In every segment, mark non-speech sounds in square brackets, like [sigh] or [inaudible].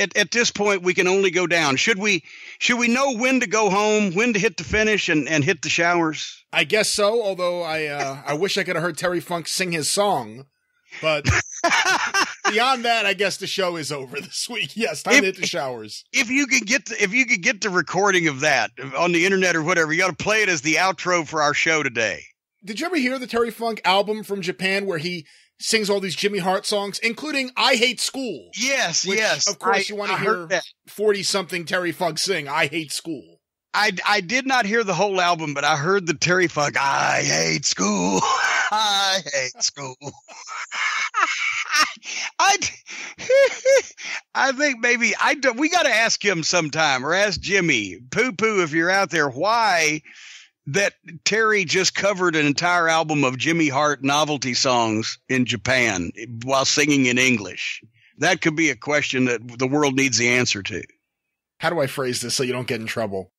at, at this point we can only go down. Should we should we know when to go home, when to hit the finish, and, and hit the showers? I guess so. Although I uh, I wish I could have heard Terry Funk sing his song, but [laughs] beyond that, I guess the show is over this week. Yes, time If- to hit the showers. If you could get the, if you could get the recording of that on the internet or whatever, you got to play it as the outro for our show today. Did you ever hear the Terry Funk album from Japan where he sings all these Jimmy Hart songs, including "I Hate School"? Yes, Which, yes. of course, I- you want to hear forty-something Terry Funk sing "I Hate School." I, I did not hear the whole album, but I heard the Terry Funk. I hate school. [laughs] I hate school. [laughs] I, [laughs] I think maybe I we got to ask him sometime or ask Jimmy Poo Poo if you're out there why that Terry just covered an entire album of Jimmy Hart novelty songs in Japan while singing in English. That could be a question that the world needs the answer to. How do I phrase this so you don't get in trouble?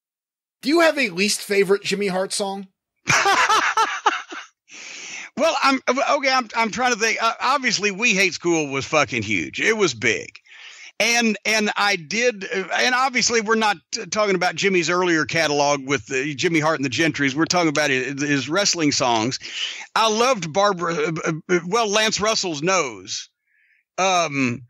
Do you have a least favorite Jimmy Hart song? [laughs] well, I'm okay. I'm I'm trying to think. Uh, obviously, we hate school was fucking huge. It was big, and and I did. uh, And obviously, we're not uh, talking about Jimmy's earlier catalog with uh, Jimmy Hart and the Gentrys. We're talking about his, his wrestling songs. I loved Barbara. Uh, uh, well, Lance Russell's nose. Um,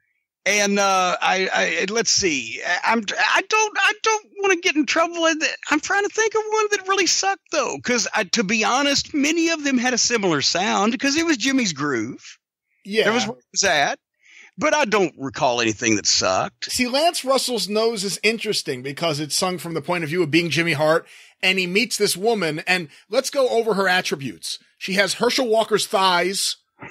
and uh, I, I let's see. I- I'm I don't I don't want to get in trouble. I'm trying to think of one that really sucked though, because to be honest, many of them had a similar sound because it was Jimmy's groove. Yeah. There was where it was at, but I don't recall anything that sucked. See, Lance Russell's nose is interesting because it's sung from the point of view of being Jimmy Hart, and he meets this woman, and let's go over her attributes. She has Herschel Walker's thighs, [laughs]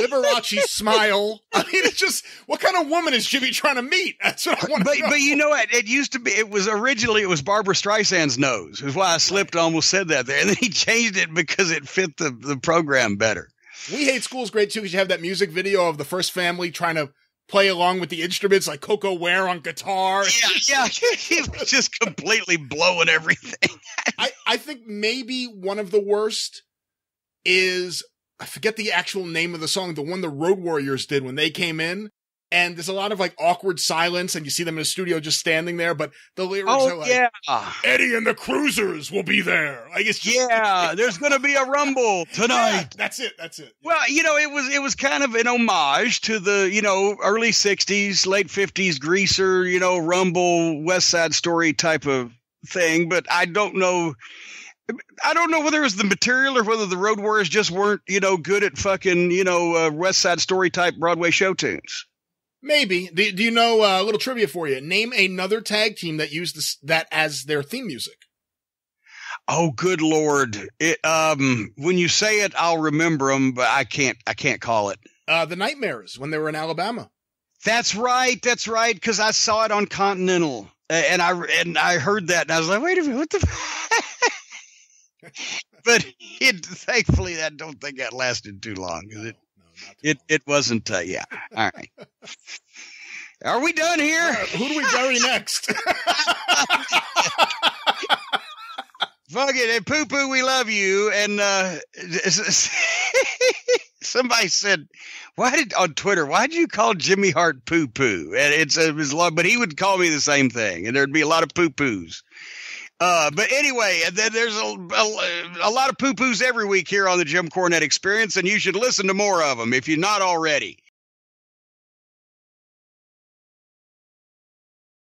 Liberace's smile. I mean, it's just what kind of woman is Jimmy trying to meet? That's what I want But to know. but you know what? It used to be. It was originally it was Barbra Streisand's nose. Is why I slipped. Almost said that there, and then he changed it because it fit the the program better. We hate school's great too because you have that music video of the first family trying to play along with the instruments like Koko Ware on guitar. Yeah, yeah. [laughs] He was just completely blowing everything. I, I think maybe one of the worst is I forget the actual name of the song, the one the Road Warriors did when they came in. And there's a lot of like awkward silence, and you see them in the studio just standing there. But the lyrics are Oh like, yeah, Eddie and the Cruisers will be there. i guess just, yeah. There's gonna be a rumble [laughs] Yeah, tonight. that's it. That's it. Well, you know, it was it was kind of an homage to the you know early '60s, late '50s greaser, you know, rumble West Side Story type of thing. But I don't know. I don't know whether it was the material or whether the Road Warriors just weren't, you know, good at fucking, you know, uh, West Side Story type Broadway show tunes. Maybe. Do, do you know uh, a little trivia for you? Name another tag team that used this, that as their theme music. Oh, good lord! It um, when you say it, I'll remember them, but I can't. I can't call it. Uh, the Nightmares when they were in Alabama. That's right. That's right. Because I saw it on Continental, and I and I heard that, and I was like, wait a minute, what the? [laughs] but it thankfully, I don't think that lasted too long. it it it wasn't. Uh, yeah. All right. Are we done here? Uh, who do we bury next? [laughs] Fuck it. Hey, poo poo, we love you. And uh, [laughs] somebody said, why did on Twitter, why did you call Jimmy Hart poo poo? And it's a, it's a lot, but he would call me the same thing, and there'd be a lot of poo poos. Uh, but anyway, there's a, a, a lot of poo poos every week here on the Jim Cornette Experience, and you should listen to more of them if you're not already.